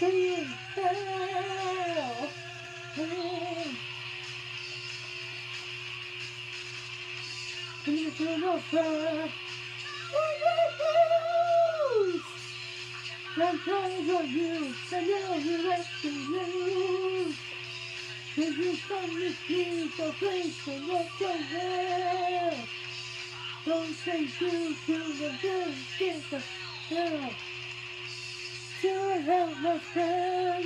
Into the fire. Sometimes of you, and now the rest of you. If you come with me, the place to look away. Don't say you to the good, get the hell. To hell, my friend.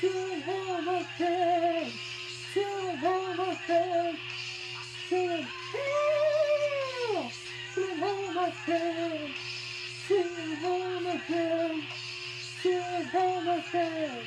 To hell, my friend. To hell, my friend. To hell. To hell, my friend. To hell, my friend. To hell, my friend.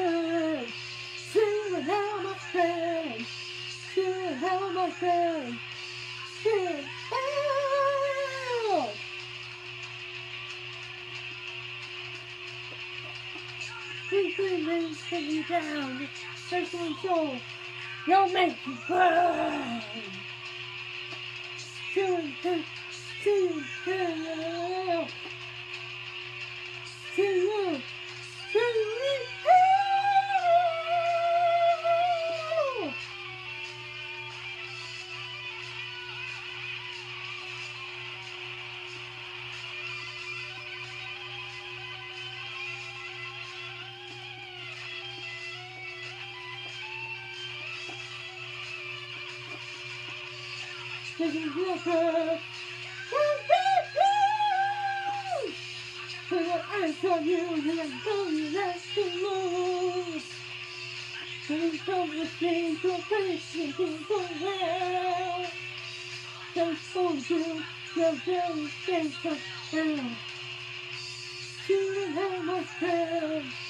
Hell, friend. To hell, my friend. To hell, my friend. To hell. Three feelings sitting down, personal soul, you'll make you burn. To to to hell. Is your first. To the eyes of you, you are going left to lose. To come with me to face me to the hell. Don't go to your very face of hell. To hell, my.